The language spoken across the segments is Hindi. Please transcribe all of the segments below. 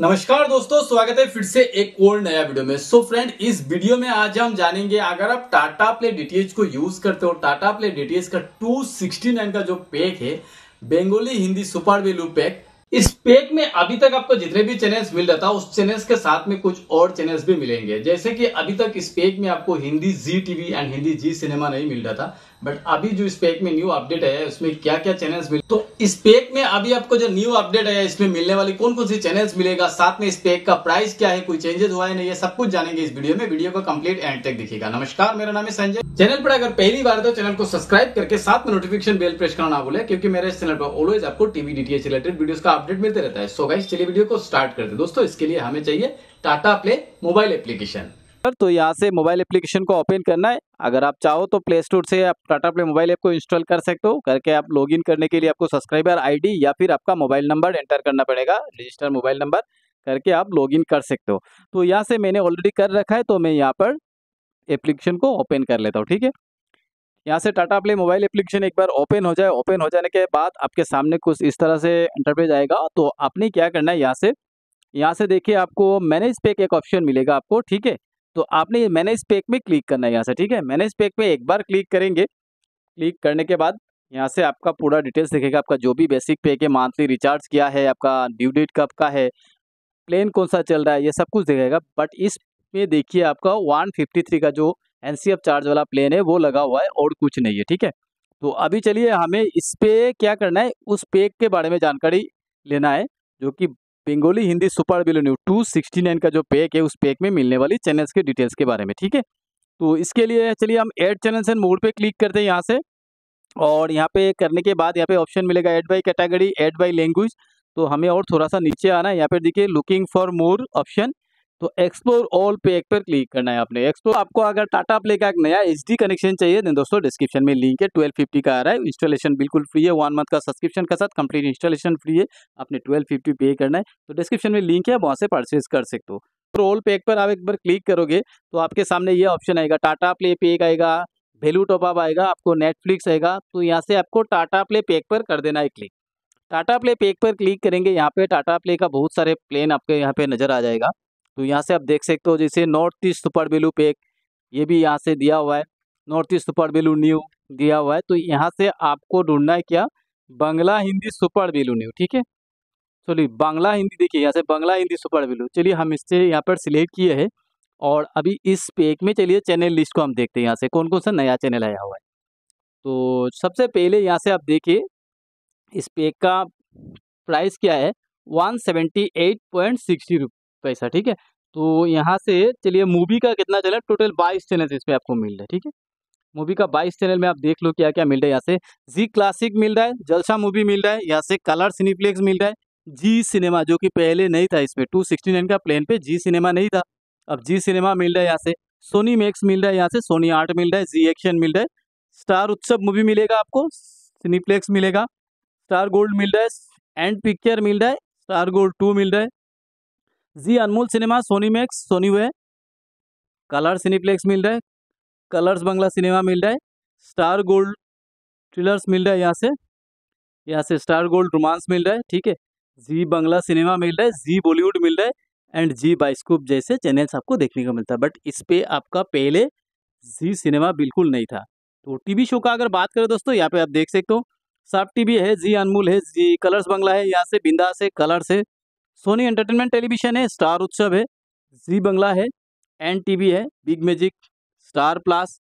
नमस्कार दोस्तों, स्वागत है फिर से एक और नया वीडियो में। सो so फ्रेंड इस वीडियो में आज हम जानेंगे अगर आप टाटा प्ले डीटीएच को यूज़ करते हो टाटा प्ले डीटीएच का 269 का जो पैक है Bengali Hindi super value pack इस पैक में अभी तक आपको जितने भी चैनल्स मिल रहा था उस चैनल्स के साथ में कुछ और चैनल्स भी मिलेंगे। जैसे कि अभी तक इस पैक में आपको Hindi Zee TV and Hindi Zee cinema नहीं मिल रहा था बट अभी जो इस पैक में न्यू अपडेट है, उसमें क्या क्या चैनल्स मिले तो इस पैक में अभी आपको जो न्यू अपडेट है, इसमें मिलने वाली कौन कौन सी चैनल्स मिलेगा? साथ में इस पैक का प्राइस क्या है, कोई चेंजेस हुआ है नहीं, ये सब कुछ जानेंगे इस वीडियो में। वीडियो को कंप्लीट एंड तक दिखेगा नमस्कार, मेरा नाम है संजय। चैनल पर अगर पहली बार तो चैनल को सब्सक्राइब करके साथ में नोटिफिकेशन बेल प्रेस करना ना क्योंकि मेरे इस चैनल पर ऑलवेज आपको टीवी डीटीएच रिलेटेड वीडियो का अपडेट मिलते रहता है। सो गाइस चलिए वीडियो को स्टार्ट करते दोस्तों, इसके लिए हमें चाहिए टाटा प्ले मोबाइल एप्लीकेशन तो यहाँ से मोबाइल एप्लीकेशन को ओपन करना है। अगर आप चाहो तो प्ले स्टोर से आप टाटा प्ले मोबाइल ऐप को इंस्टॉल कर सकते हो। करके आप लॉगिन करने के लिए आपको सब्सक्राइबर आईडी या फिर आपका मोबाइल नंबर एंटर करना पड़ेगा रजिस्टर मोबाइल नंबर करके आप लॉगिन कर सकते हो। तो यहाँ से मैंने ऑलरेडी कर रखा है तो मैं यहाँ पर एप्लीकेशन को ओपन कर लेता हूँ, ठीक है? यहाँ से टाटा प्ले मोबाइल एप्लीकेशन एक बार ओपन हो जाए। ओपन हो जाने के बाद आपके सामने कुछ इस तरह से इंटरपेज आएगा। तो आपने क्या करना है यहाँ से? यहाँ से देखिए आपको मैनेज पैक एक ऑप्शन मिलेगा आपको, ठीक है? तो आपने मैनेज पैक में क्लिक करना है यहाँ से, ठीक है? मैनेज पैक में एक बार क्लिक करेंगे। क्लिक करने के बाद यहाँ से आपका पूरा डिटेल्स दिखेगा, आपका जो भी बेसिक पैक है, मंथली रिचार्ज किया है, आपका ड्यू डेट कब का है, प्लेन कौन सा चल रहा है, ये सब कुछ दिखेगा। बट इसमें देखिए आपका वन का जो एनसीएफ चार्ज वाला प्लेन है, वो लगा हुआ है और कुछ नहीं है, ठीक है? तो अभी चलिए हमें इस पे क्या करना है, उस पैक के बारे में जानकारी लेना है, जो कि Bengali Hindi super value new two sixty nine का जो पैक है, उस पैक में मिलने वाली चैनल्स के डिटेल्स के बारे में, ठीक है? तो इसके लिए चलिए हम एड चैनल्स एंड मोड पे क्लिक करते हैं यहाँ से। और यहाँ पे करने के बाद यहाँ पे ऑप्शन मिलेगा add by category add by language तो हमें और थोड़ा सा नीचे आना है। यहाँ पर देखिए लुकिंग फॉर मोर ऑप्शन तो एक्सप्लोर ऑल पैक पर क्लिक करना है आपने। एक्सप्लोर आपको अगर टाटा प्ले का एक नया एचडी कनेक्शन चाहिए। देन दोस्तों डिस्क्रिप्शन में लिंक है ट्वेल्व फिफ्टी का आ रहा है। इंस्टॉलेशन बिल्कुल फ्री है। वन मंथ का सब्सक्रिप्शन के साथ कंप्लीट इंस्टॉलेशन फ्री है। आपने ट्वेल्व फिफ्टी पे करना है। तो डिस्क्रिप्शन में लिंक है वहाँ से परचेज कर सकते हो। ऑल पैक पर आप एक बार क्लिक करोगे तो आपके सामने ये ऑप्शन आएगा टाटा प्ले पैक आएगा वैल्यू टॉपअप आएगा, आपको नेटफ्लिक्स आएगा तो यहाँ से आपको टाटा प्ले पैक पर कर देना है क्लिक टाटा प्ले पैक पर क्लिक करेंगे, यहाँ पे टाटा प्ले का बहुत सारे प्लेन आपके यहाँ पे नज़र आ जाएगा। तो यहाँ से आप देख सकते हो जैसे North East super value pack ये भी यहाँ से दिया हुआ है। North East super value new दिया हुआ है। तो यहाँ से आपको ढूंढना है क्या? Bangla Hindi super value new, ठीक है? चलिए, बांग्ला हिंदी देखिए, यहाँ से बांग्ला हिंदी सुपर बेलू। चलिए, हम इससे यहाँ पर सिलेक्ट किए हैं और अभी इस पेक में चलिए, चैनल लिस्ट को हम देखते हैं यहाँ से कौन कौन सा नया चैनल आया हुआ है। तो सबसे पहले यहाँ से आप देखिए, इस पैक का प्राइस क्या है? One seventy eight point sixty पैसा ठीक है तो यहाँ से चलिए मूवी का कितना चैनल टोटल बाईस चैनल इस पर आपको मिल रहा है ठीक है मूवी का बाईस चैनल में आप देख लो क्या क्या मिल रहा है यहाँ से जी क्लासिक मिल रहा है जलसा मूवी मिल रहा है यहाँ से कलर सिनीप्लेक्स मिल रहा है जी सिनेमा जो कि पहले नहीं था इसमें टू सिक्सटी नाइन का प्लेन पे जी सिनेमा नहीं था अब जी सिनेमा मिल रहा है यहाँ से सोनी मैक्स मिल रहा है यहाँ से सोनी आर्ट मिल रहा है जी एक्शन मिल रहा है स्टार उत्सव मूवी मिलेगा आपको सिनीप्लेक्स मिलेगा स्टार गोल्ड मिल रहा है एंड पिक्चर मिल रहा है स्टार गोल्ड टू मिल रहा है जी, Anmol cinema Sony Max Sony वे कलर सिनीप्लेक्स मिल रहा है। कलर्स बंगला सिनेमा मिल रहा है। स्टार गोल्ड थ्रिलर्स मिल रहा है यहाँ से। यहाँ से स्टार गोल्ड रोमांस मिल रहा है, ठीक है। जी बंगला सिनेमा मिल रहा है जी बॉलीवुड मिल रहा है एंड जी बाइस्कोप जैसे चैनल्स आपको देखने को मिलता है। बट इस पर आपका पहले जी सिनेमा बिल्कुल नहीं था। तो टीवी शो का अगर बात करें दोस्तों, यहाँ पे आप देख सकते हो। सब टीवी है जी अनमोल है जी कलर्स बंगला है, यहाँ से बिंदास है कलर्स है। सोनी एंटरटेनमेंट टेलीविज़न है स्टार उत्सव है जी बंगला है एन टीवी है big magic star plus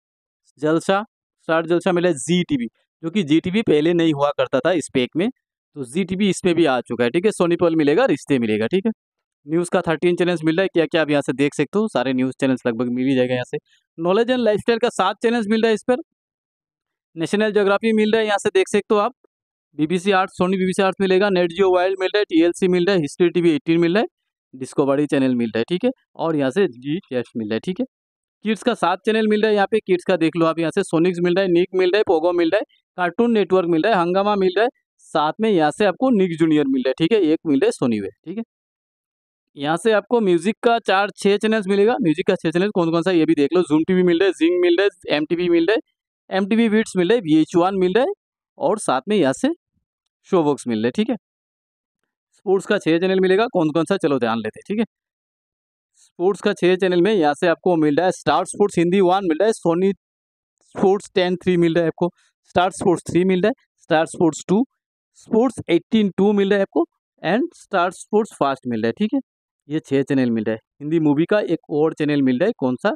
Jalsha star Jalsha मिला जी टीवी जो कि जी टीवी पहले नहीं हुआ करता था इस पैक में तो जी टीवी इसमें भी आ चुका है, ठीक है? सोनी पल मिलेगा, रिश्ते मिलेगा, ठीक है? न्यूज़ का थर्टीन चैनल्स मिल रहा है क्या क्या आप यहाँ से देख सकते हो? सारे न्यूज़ चैनल्स लगभग मिल ही जाएगा यहाँ से। नॉलेज एंड लाइफस्टाइल का सात चैनल्स मिल रहा है इस पर। नेशनल जोग्राफी मिल रहा है, यहाँ से देख सकते हो आप। BBC arts Sony BBC arts मिलेगा नेट जियो वाइल्ड मिल रहा है टीएलसी मिल रहा है हिस्ट्री टीवी एटीन मिल रहा है डिस्कवरी चैनल मिल रहा है ठीक है और यहाँ से जी टेस्ट मिल रहा है ठीक है किड्स का सात चैनल मिल रहा है यहाँ पे किड्स का देख लो आप यहाँ से सोनिक्स मिल रहा है निक मिल रहा है पोगो मिल रहा है कार्टून नेटवर्क मिल रहा है हंगामा मिल रहा है साथ में यहाँ से आपको निक जूनियर मिल रहा है ठीक है एक मिल रहा है सोनी वे ठीक है यहाँ से आपको म्यूज़िक का चार छः चैनल्स मिलेगा म्यूज़िक का छः चैनल कौन कौन सा ये भी देख लो जूम टीवी मिल रहा है जिंग मिल रहा है MTV मिल रहा है एम टी मिल रहा है वी मिल रहा है और साथ में यहाँ से शो बॉक्स मिल रहे, ठीक है? स्पोर्ट्स का छः चैनल मिलेगा कौन कौन सा? चलो ध्यान लेते ठीक है? स्पोर्ट्स का छः चैनल में यहाँ से आपको मिल रहा है स्टार स्पोर्ट्स हिंदी वन मिल रहा है सोनी स्पोर्ट्स टेन थ्री मिल रहा है आपको स्टार स्पोर्ट्स थ्री मिल रहा है star sports two sports eighteen two मिल रहा है आपको एंड स्टार स्पोर्ट्स फास्ट मिल रहा है, ठीक है? ये छः चैनल मिल रहा है। हिंदी मूवी का एक और चैनल मिल रहा है, कौन सा?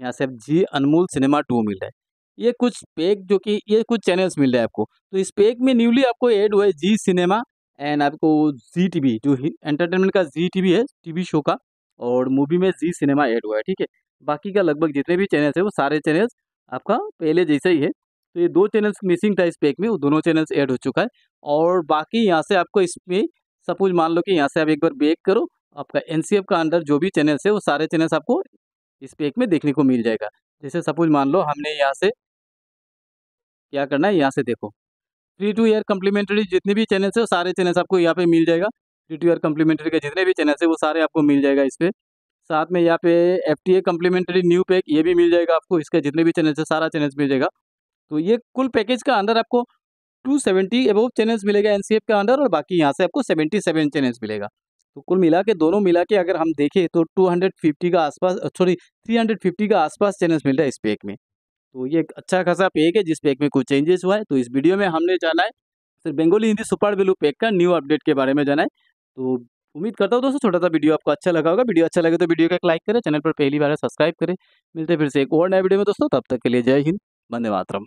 यहाँ से आप जी अनमोल सिनेमा टू मिल रहा है। ये कुछ पैक जो कि, ये कुछ चैनल्स मिल रहे हैं आपको। तो इस पैक में न्यूली आपको ऐड हुआ है जी सिनेमा एंड आपको जी टी जो एंटरटेनमेंट का जी टी है, टीवी शो का और मूवी में जी सिनेमा ऐड हुआ है, ठीक है? बाकी का लगभग जितने भी चैनल्स है, वो सारे चैनल्स आपका पहले जैसा ही है। तो ये दो चैनल्स मिसिंग था इस पैक में, वो दोनों चैनल्स ऐड हो चुका है और बाकी यहाँ से आपको इसमें, सपोज़ मान लो कि यहाँ से आप एक बार बेक करो, आपका एनसीएफ का अंडर जो भी चैनल्स है, वो सारे चैनल्स आपको इस पैक में देखने को मिल जाएगा। जैसे सपोज़ मान लो हमने यहाँ से क्या करना है? यहाँ से देखो। फ्री टू ईयर कम्प्लीमेंट्री जितने भी चैनल्स है वो सारे चैनल्स आपको यहाँ पे मिल जाएगा। फ्री टू ईयर कम्प्लीमेंट्री के जितने भी चैनल्स है, वो सारे आपको मिल जाएगा इस पर साथ में यहाँ पे F T A complimentary new pack ये भी मिल जाएगा आपको। इसके जितने भी चैनल्स है, सारा चैनल्स मिल जाएगा। तो ये कुल पैकेज का अंदर आपको टू सेवेंटी एबव चैनल्स मिलेगा एन का अंदर और बाकी यहाँ से आपको सेवेंटी सेवन चैनल्स मिलेगा। तो कुल मिला के, दोनों मिला के अगर हम देखें तो टू हंड्रेड फिफ्टी का आसपास सॉरी थ्री हंड्रेड फिफ्टी का आसपास चैनल्स मिल रहा है इस पैक में। तो ये एक अच्छा खासा पैक है, जिस पैक में कुछ चेंजेस हुआ है। तो इस वीडियो में हमने जाना है सिर्फ़ Bengali Hindi super value pack का न्यू अपडेट के बारे में जाना है। तो उम्मीद करता हूँ दोस्तों छोटा सा वीडियो आपको अच्छा लगा होगा। वीडियो अच्छा लगे तो वीडियो का एक लाइक करें चैनल पर पहली बार सब्सक्राइब करें। मिलते फिर से एक और नए वीडियो में दोस्तों, तब तक के लिए जय हिंद, वंदे मातरम।